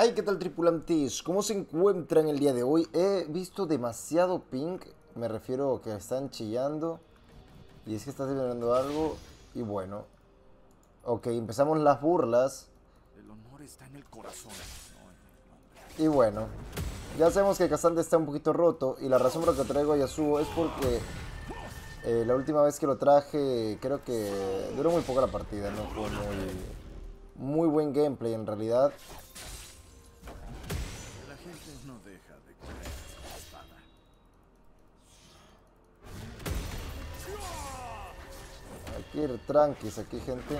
Hey, ¿qué tal tripulantes? ¿Cómo se encuentran el día de hoy? He visto demasiado pink, me refiero a que están chillando. Y es que está celebrando algo. Y bueno. Ok, empezamos las burlas. El honor está en el corazón. Y bueno. Ya sabemos que Cassandra está un poquito roto. Y la razón por la que traigo a Yasuo es porque... eh, la última vez que lo traje, creo que duró muy poco la partida, no fue muy, muy buen gameplay en realidad. Tranquis aquí, gente.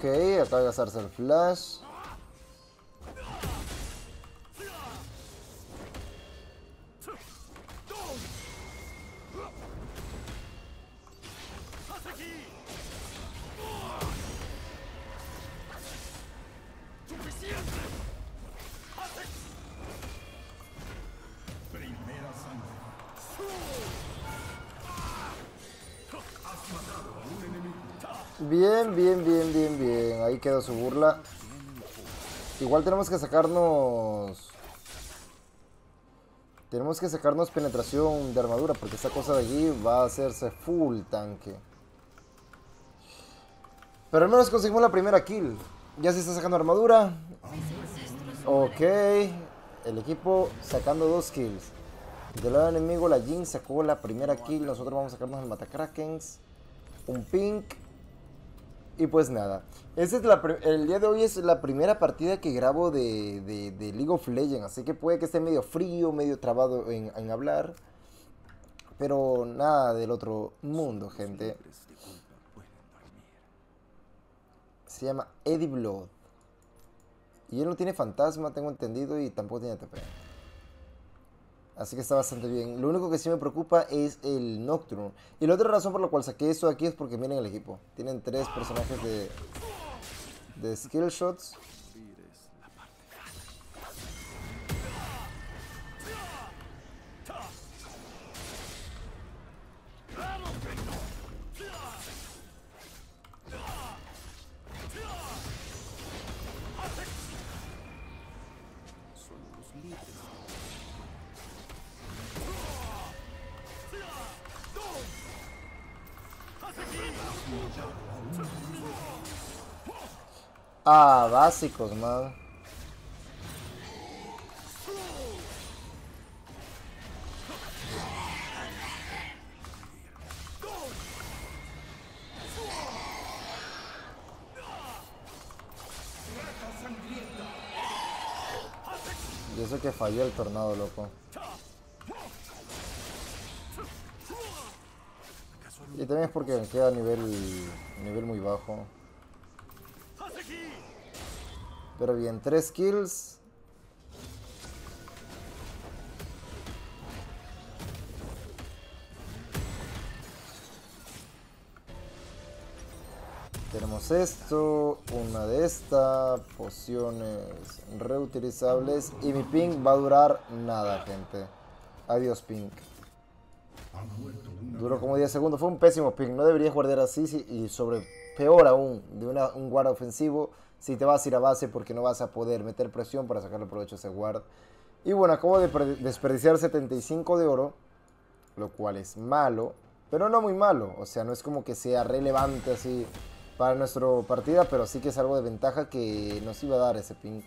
Ok, acaba de gastarse el flash. Su burla. Igual tenemos que sacarnos... Tenemos que sacarnos penetración de armadura porque esta cosa de allí va a hacerse full tanque. Pero al menos conseguimos la primera kill. Ya se está sacando armadura. Ok. El equipo sacando dos kills. Del lado enemigo la Jin sacó la primera kill. Nosotros vamos a sacarnos el Matacrakens. Un pink. Y pues nada, este es la el día de hoy es la primera partida que grabo de, de- de League of Legends, así que puede que esté medio frío, medio trabado en, en hablar, pero nada del otro mundo, gente. Se llama Eddie Blood. Y él no tiene fantasma, tengo entendido, y tampoco tiene TP. Así que está bastante bien. Lo único que sí me preocupa es el Nocturne. Y la otra razón por la cual saqué esto aquí es porque miren el equipo. Tienen tres personajes de, de skill shots. Ah, básicos, man. Y eso que falló el tornado, loco. Y también es porque queda a nivel, nivel muy bajo. Pero bien, 3 kills. Tenemos esto, una de estas, pociones reutilizables y mi ping va a durar nada, gente. Adiós ping. Duró como 10 segundos, fue un pésimo ping, no deberías guardar así sí, y sobre peor aún de una- un guard ofensivo si te vas a ir a base porque no vas a poder meter presión para sacarle provecho a ese guard. Y bueno, acabo de per- desperdiciar 75 de oro, lo cual es malo, pero no muy malo, o sea, no es como que sea relevante así para nuestra partida, pero sí que es algo de ventaja que nos iba a dar ese ping.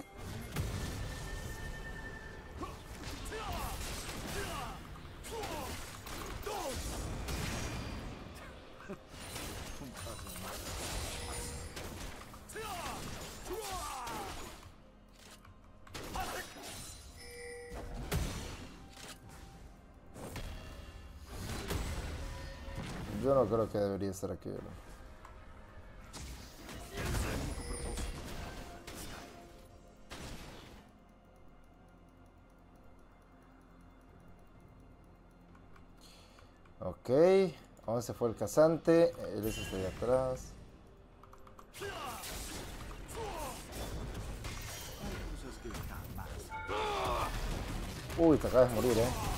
Yo no creo que debería estar aquí. Ok, ahora fue el cazante, él es este de atrás. Uy, te acabas de morir, eh.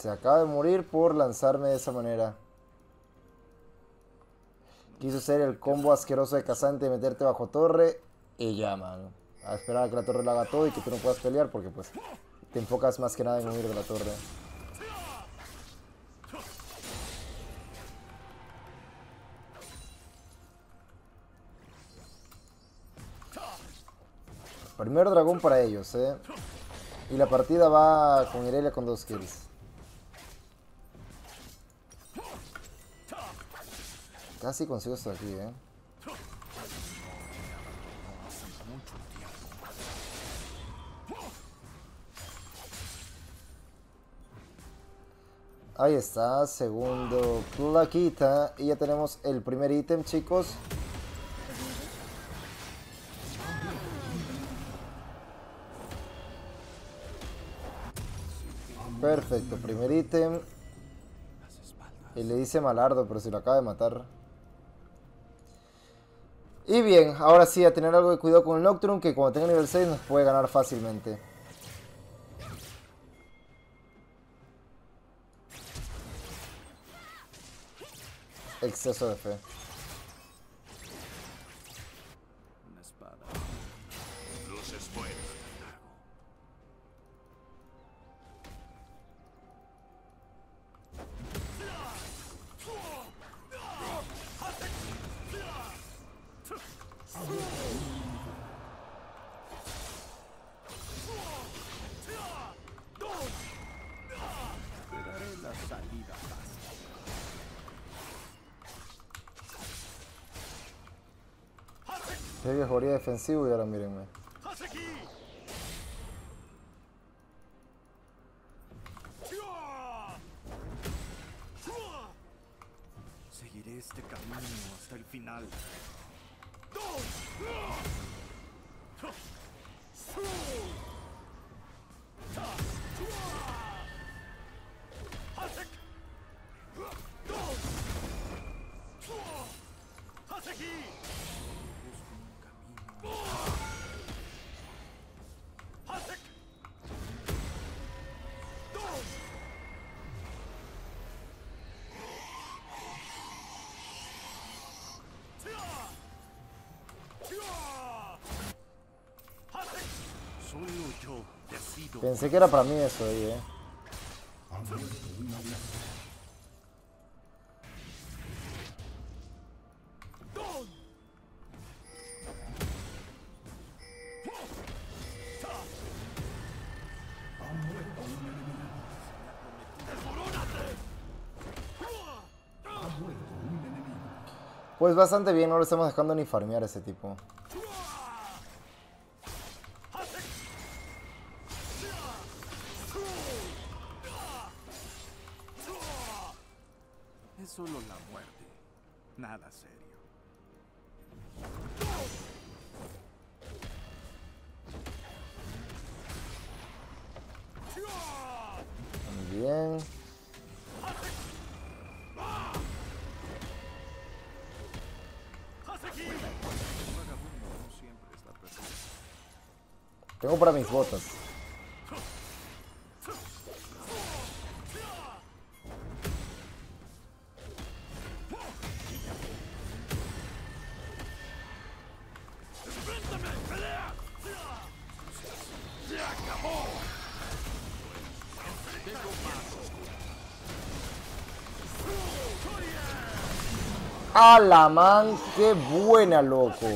Se acaba de morir por lanzarme de esa manera. Quiso ser el combo asqueroso de cazante de meterte bajo torre y ya, man. A esperar a que la torre lo haga todo y que tú no puedas pelear porque pues te enfocas más que nada en huir de la torre. Primer dragón para ellos, eh. Y la partida va con Irelia con dos kills. Casi consigo esto aquí, eh. Ahí está, segundo plaquita. Y ya tenemos el primer ítem, chicos. Perfecto, primer ítem. Y le dice Malardo, pero si lo acaba de matar. Y bien, ahora sí, a tener algo de cuidado con el Nocturne, que cuando tenga nivel 6 nos puede ganar fácilmente. Exceso de fe. Defensivo y ahora mírenme. Pensé que era para mí eso ahí, eh. Pues bastante bien, no lo estamos dejando ni farmear a ese tipo. Solo la muerte. Nada serio. Muy bien. Tengo para mis botas. ¡A la man! ¡Qué buena, loco!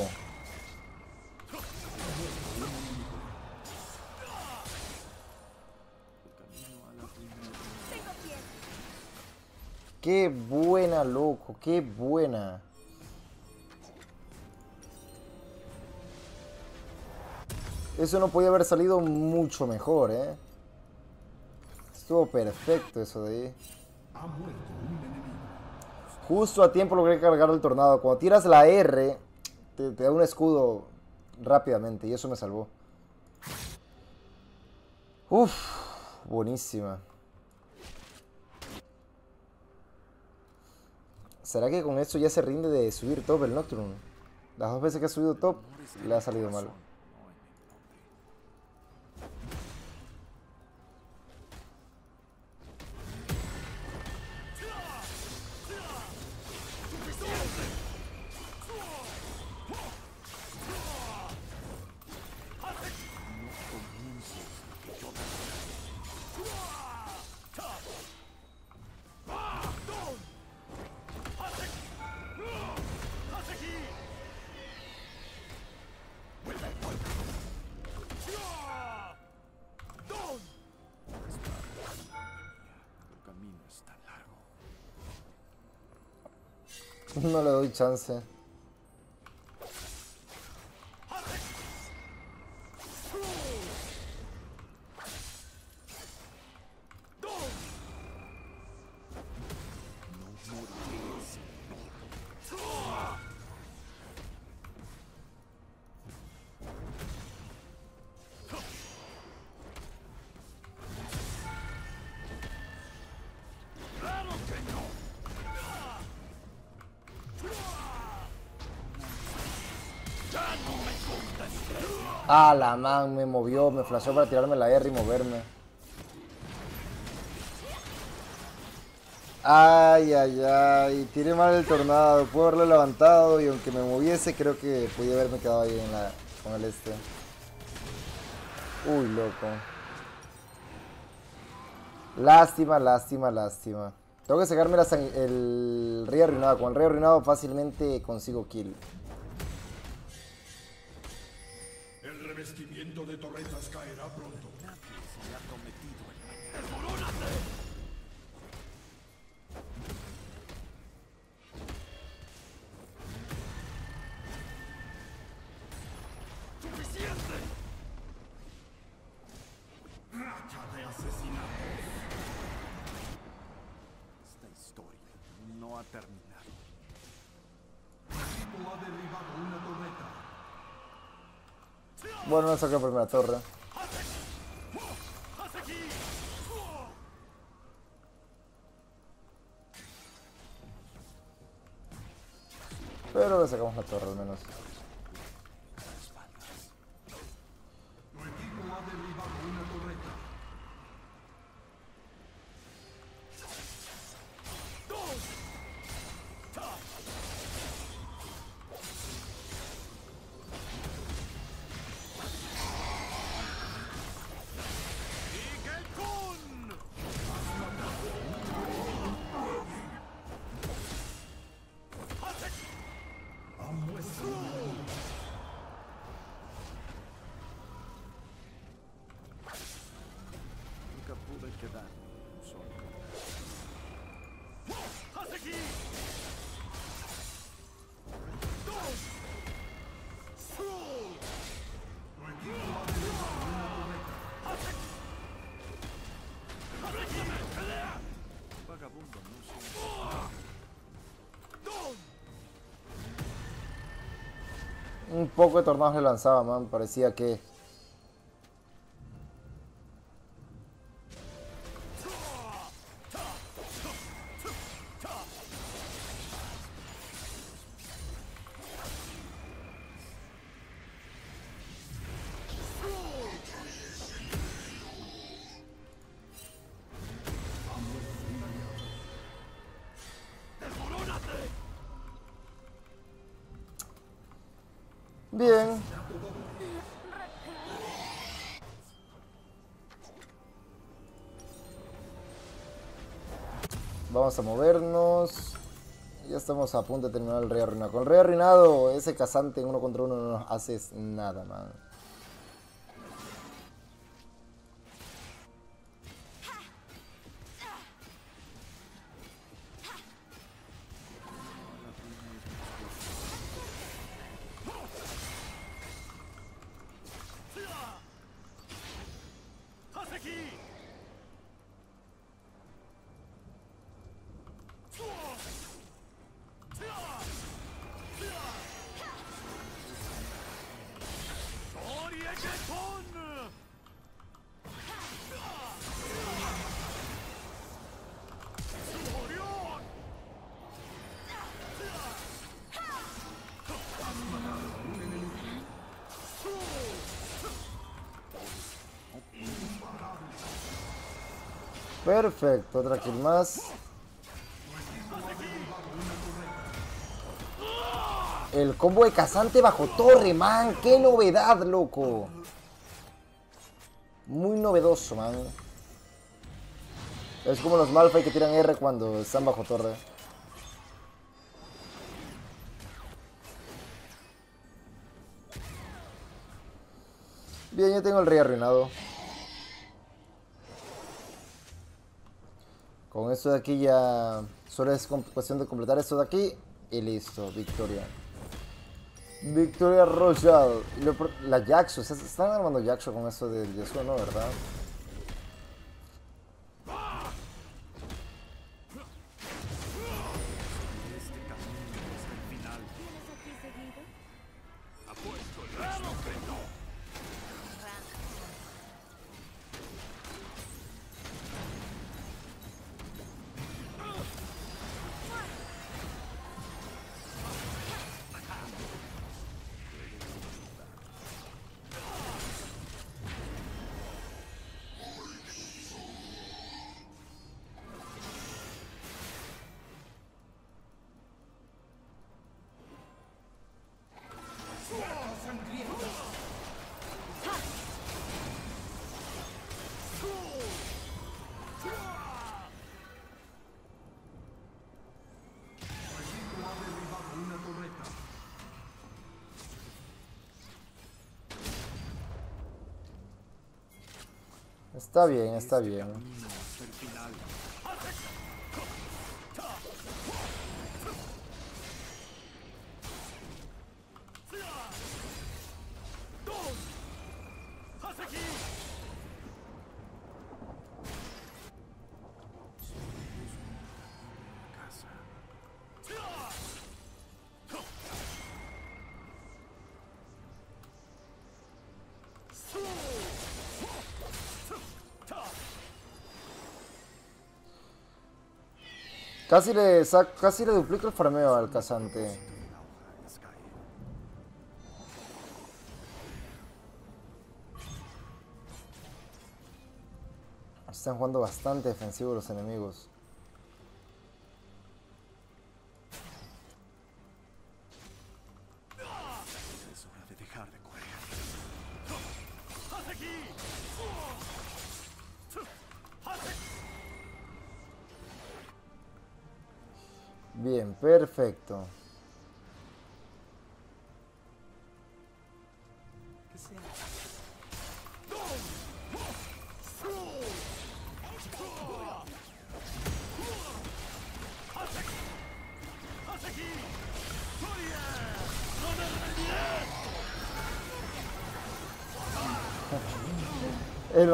¡Qué buena, loco! ¡Qué buena! Eso no podía haber salido mucho mejor, ¿eh? Estuvo perfecto eso de ahí. Justo a tiempo logré cargar el tornado. Cuando tiras la R, te, da un escudo rápidamente y eso me salvó. Uf, buenísima. ¿Será que con esto ya se rinde de subir top el Nocturne? Las dos veces que ha subido top le ha salido mal. No le doy chance. Ah, la man me movió, me flasheó para tirarme la R y moverme. Ay, ay, ay, tiré mal el tornado, puedo haberlo levantado y aunque me moviese creo que podía haberme quedado ahí en la, con el este. Uy, loco. Lástima, lástima, lástima. Tengo que sacarme el rey arruinado. Con el rey arruinado fácilmente consigo kill. Revestimiento de torretas caerá pronto. Nadie se ha cometido ¡Suficiente! ¡Racha de asesinatos! Esta historia no ha terminado. El ha derribado una torreta. Bueno, no saqué la primera torre. Pero le sacamos la torre al menos. Un poco de tornados le lanzaba, man. Parecía que Vamos a movernos. Ya estamos a punto de terminar el rey arruinado. Con el rey arruinado, ese cazante en uno contra uno no nos haces nada, man. Perfecto, otra kill más. El combo de cazante bajo torre, man. Qué novedad, loco. Muy novedoso, man. Es como los Malphite que tiran R cuando están bajo torre. Bien, yo tengo el rey arruinado. Con esto de aquí ya solo es cuestión de completar esto de aquí y listo, victoria. Victoria Royal. La Jaxo, están armando Jaxo con esto del Yasuo, ¿no? ¿Verdad? Está bien, está bien. Casi le, casi le duplico el farmeo al cazante. Están jugando bastante defensivo los enemigos. Perfecto. El.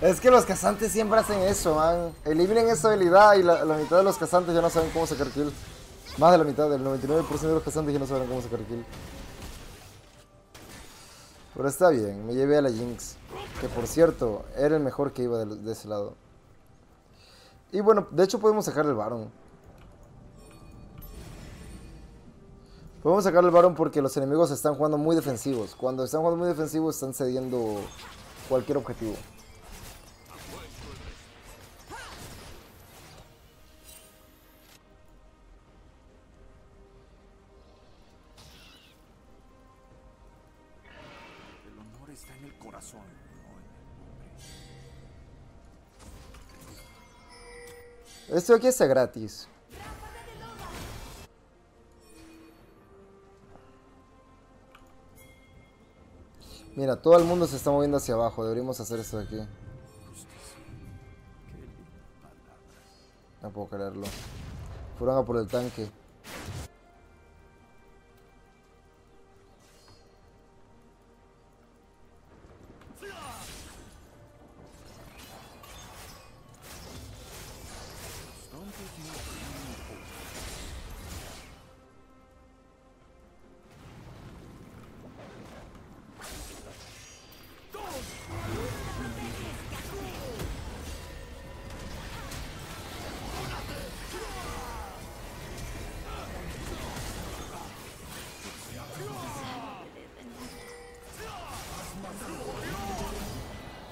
Es que los cazantes siempre hacen eso, man. Eliminen esa habilidad y la, mitad de los cazantes ya no saben cómo sacar kill. Más de la mitad, del 99% de los cazantes ya no saben cómo sacar kill. Pero está bien, me llevé a la Jinx. Que por cierto, era el mejor que iba de, ese lado. Y bueno, de hecho podemos sacar el Baron. Podemos sacar el Baron porque los enemigos están jugando muy defensivos. Cuando están jugando muy defensivos están cediendo cualquier objetivo. Esto aquí está gratis. Mira, todo el mundo se está moviendo hacia abajo. Deberíamos hacer esto de aquí. No puedo creerlo. Fueron a por el tanque.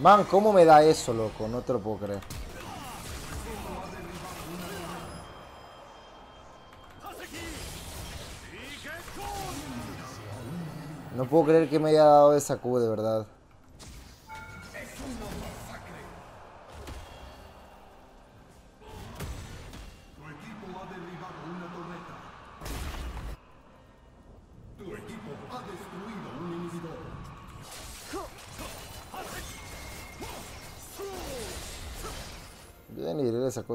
Man, ¿cómo me da eso, loco? No te lo puedo creer. No puedo creer que me haya dado esa Q, de verdad.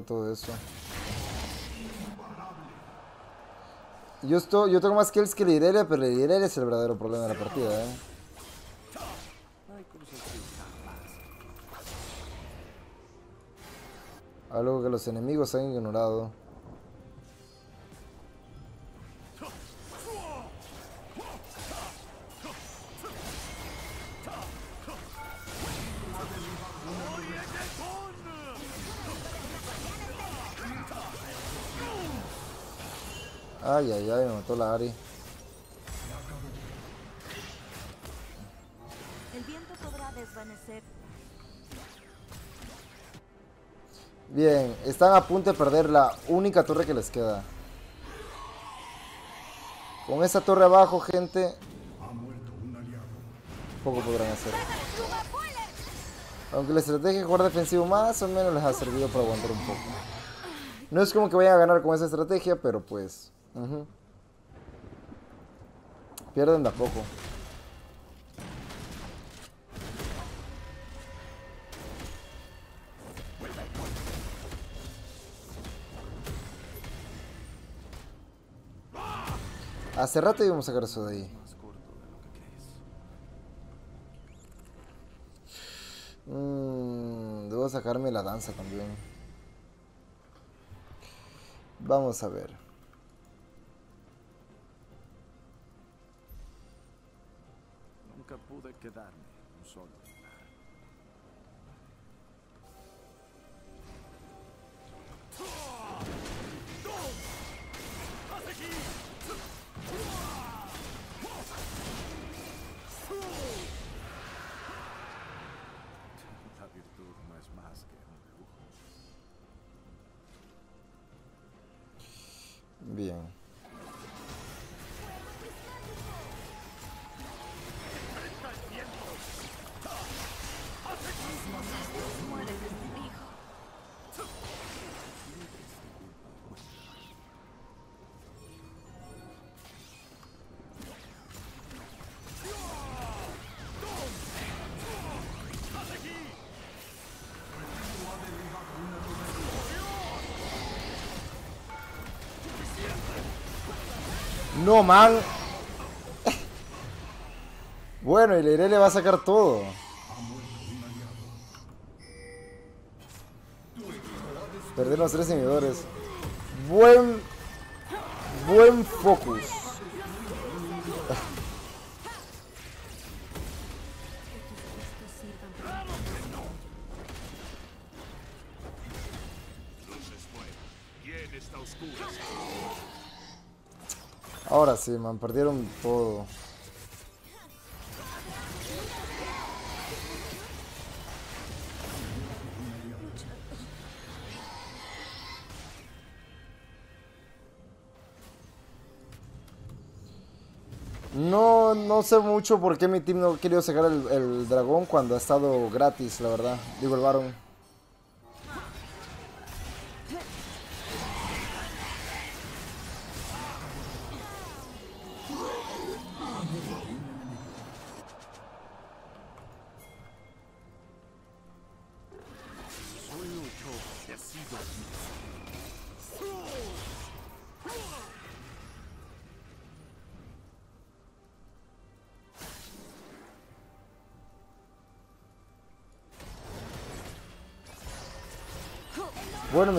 Todo eso. Yo, estoy, yo tengo más kills que Lirelia, pero Lirelia es el verdadero problema de la partida, ¿eh? Algo que los enemigos han ignorado. Ay, me mató la Ari. El viento podrá desvanecer. Bien, están a punto de perder la única torre que les queda. Con esa torre abajo, gente, poco podrán hacer. Aunque la estrategia de jugar defensivo más o menos les ha servido para aguantar un poco. No es como que vayan a ganar con esa estrategia, pero pues... Pierden de a poco. Hace rato íbamos a sacar eso de ahí. Mm, debo sacarme la danza también. Vamos a ver. Quedarme un solo No, man. Bueno, y Leire le va a sacar todo. Perder los tres inhibidores. Buen. Buen focus. Sí, man, perdieron todo. No, no sé mucho por qué mi team no ha querido sacar el, dragón cuando ha estado gratis, la verdad. Digo, el Baron.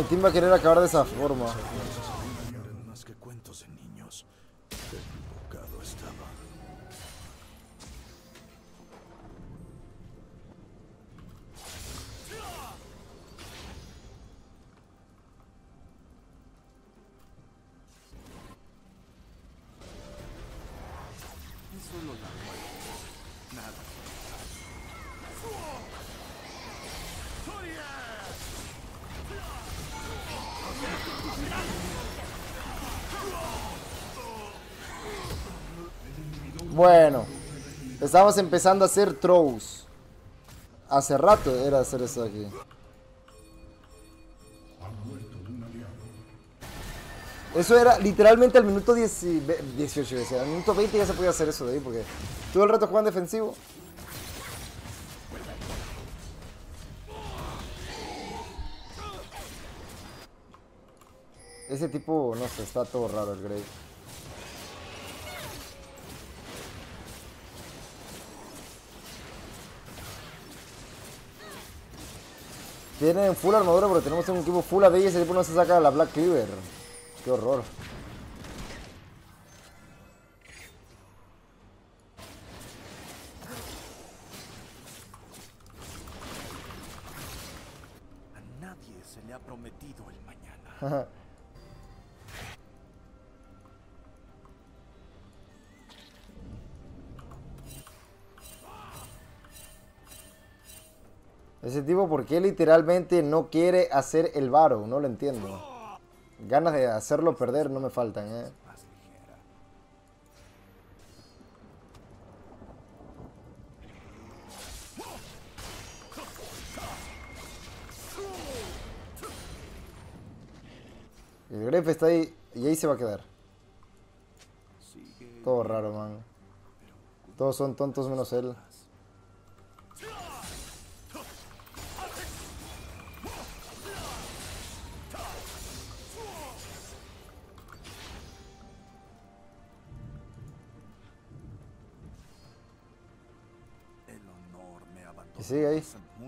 Team va a querer acabar de esa forma. Bueno, estamos empezando a hacer throws. Hace rato era hacer eso aquí. Eso era literalmente al minuto 10 y ve- 18, decía. Al minuto 20 ya se podía hacer eso de ahí porque todo el rato juegan defensivo. Ese tipo, no sé, está todo raro el Grey. Tienen full armadura, pero tenemos un equipo full AD y ese tipo no se saca la Black Cleaver. Qué horror. Literalmente no quiere hacer el varo? No lo entiendo. Ganas de hacerlo perder no me faltan, eh. El Gref está ahí y ahí se va a quedar. Todo raro, man. Todos son tontos menos él.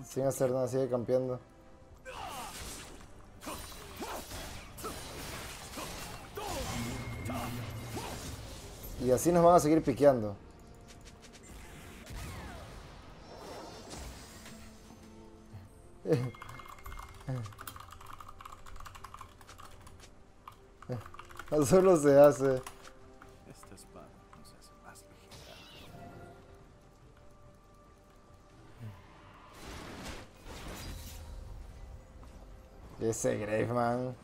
Sin hacer nada, sigue campeando. Y así nos van a seguir piqueando. Solo se hace. Ese Grave, man.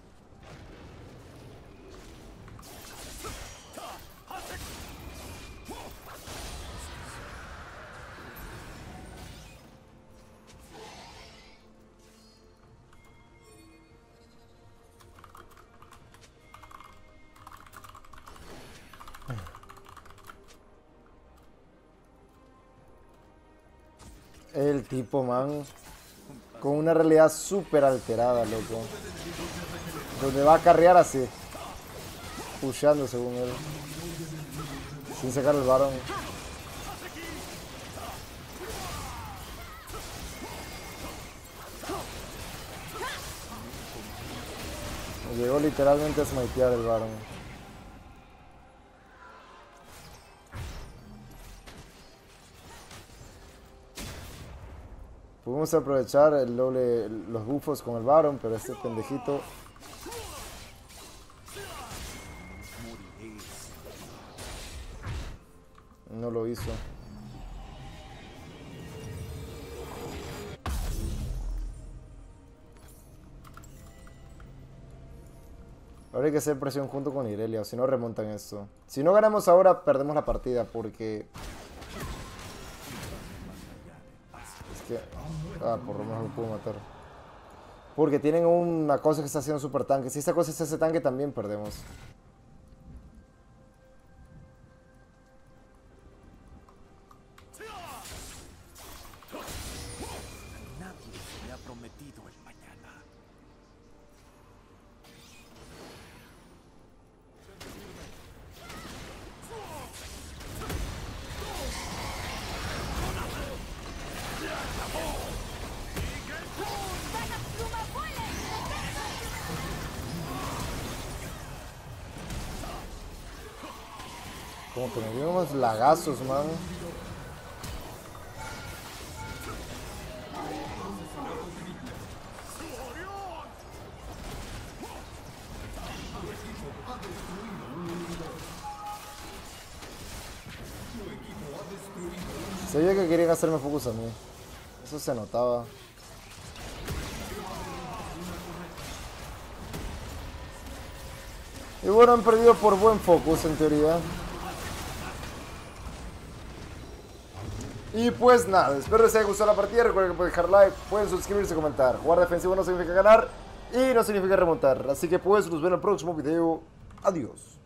El tipo, man. Con una realidad súper alterada, loco. Donde va a carrear así. Pushando según él. Sin sacar el varón. Llegó literalmente a smitear el varón. Pudimos aprovechar el doble, los bufos con el Baron, pero este pendejito no lo hizo. Ahora hay que hacer presión junto con Irelia, o si no remontan esto. Si no ganamos ahora, perdemos la partida, porque... Es que... Ah, por lo menos lo puedo matar. Porque tienen una cosa que está haciendo super tanque. Si esta cosa es ese tanque, también perdemos. Como que me dio unos lagazos, man. Se veía que querían hacerme focus a mí. Eso se notaba. Y bueno, han perdido por buen focus en teoría. Y pues nada, espero les haya gustado la partida. Recuerden que pueden dejar like, pueden suscribirse y comentar. Jugar defensivo no significa ganar y no significa remontar. Así que pues nos vemos en el próximo video. Adiós.